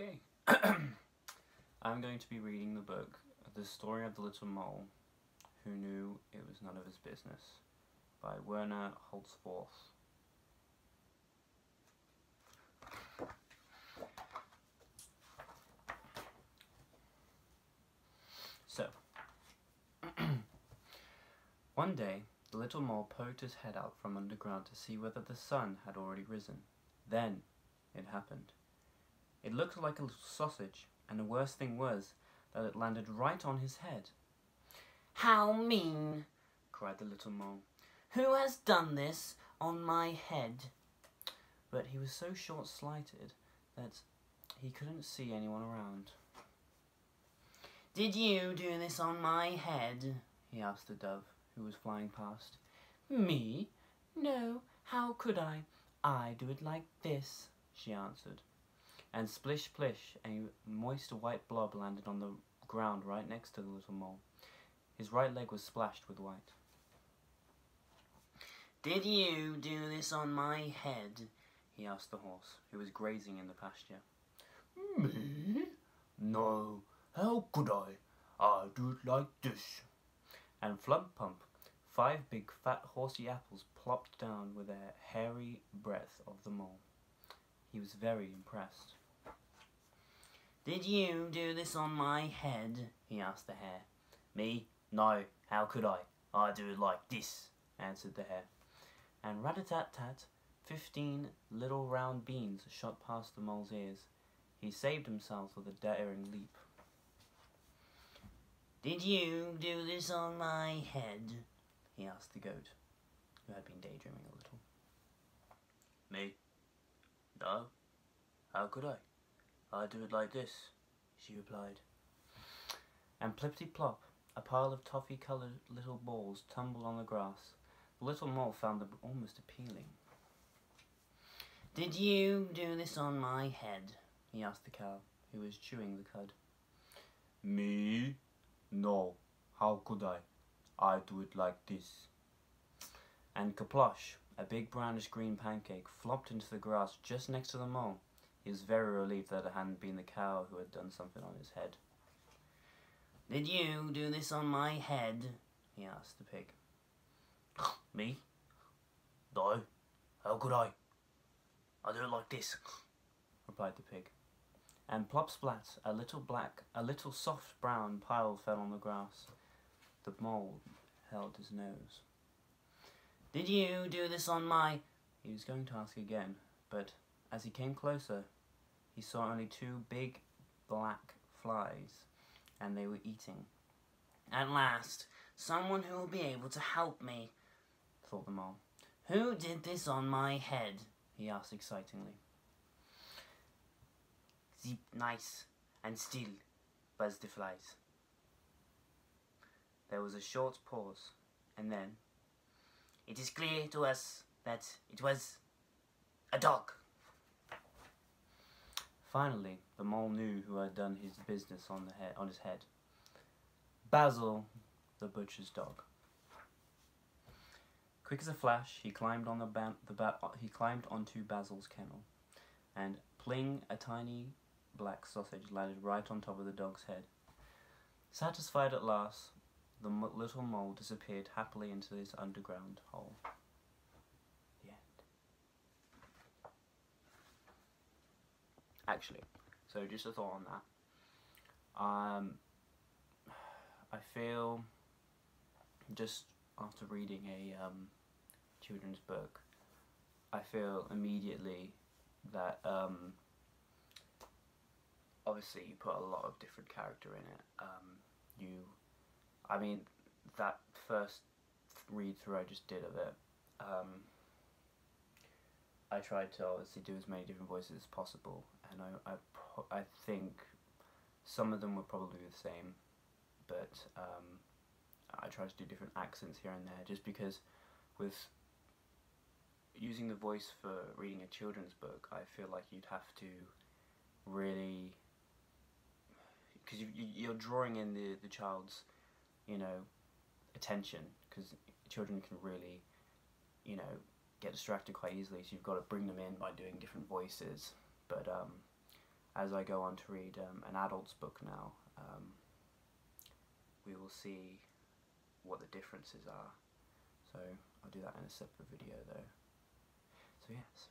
Okay. I'm going to be reading the book, The Story of the Little Mole Who Knew It Was None of His Business by Werner Holzwarth. So, one day, the little mole poked his head out from underground to see whether the sun had already risen. Then, it happened. It looked like a little sausage, and the worst thing was that it landed right on his head. How mean, cried the little mole. Who has done this on my head? But he was so short-sighted that he couldn't see anyone around. Did you do this on my head? he asked the dove, who was flying past. Me? No, how could I? I do it like this, she answered. And splish splish, a moist white blob landed on the ground right next to the little mole. His right leg was splashed with white. Did you do this on my head? he asked the horse, who was grazing in the pasture. Me? No, how could I? I do it like this. And flump pump, five big fat horsey apples plopped down with a hairy breath of the mole. He was very impressed. Did you do this on my head? he asked the hare. Me? No, how could I? I do it like this, answered the hare. And rat-a-tat-tat, fifteen little round beans shot past the mole's ears. He saved himself with a daring leap. Did you do this on my head? he asked the goat, who had been daydreaming a little. Me? No. How could I? I do it like this, she replied. And plippity-plop, a pile of toffee-coloured little balls tumbled on the grass. The little mole found them almost appealing. Did you do this on my head? he asked the cow, who was chewing the cud. Me? No. How could I? I do it like this. And Kaplosh, a big brownish green pancake, flopped into the grass just next to the mole. He was very relieved that it hadn't been the cow who had done something on his head. Did you do this on my head? he asked the pig. Me? No. How could I? I do it like this, replied the pig. And plop splat, a little black, a little soft brown pile fell on the grass. The mole held his nose. Did you do this on my... He was going to ask again, but as he came closer, he saw only two big black flies, and they were eating. At last, someone who will be able to help me, thought the mole. Who did this on my head? he asked excitingly. Zip nice and still, buzzed the flies. There was a short pause, and then, It is clear to us that it was a dog. Finally, the mole knew who had done his business on the head on his head. Basil, the butcher's dog. Quick as a flash, he climbed on the ba the ba he climbed onto Basil's kennel, and pling, a tiny black sausage landed right on top of the dog's head. Satisfied at last, the little mole disappeared happily into his underground hole. The end. Actually, so just a thought on that. Um, I feel just after reading a um, children's book, I feel immediately that um, obviously you put a lot of different character in it. Um, you, I mean, that first read through I just did of it, um, I tried to obviously do as many different voices as possible, and I, I, I think some of them were probably the same, but um, I tried to do different accents here and there, just because with using the voice for reading a children's book, I feel like you'd have to really because you, you're drawing in the, the child's, you know, attention because children can really, you know, get distracted quite easily. So you've got to bring them in by doing different voices. But um, as I go on to read um, an adult's book now, um, we will see what the differences are. So I'll do that in a separate video though. So yes,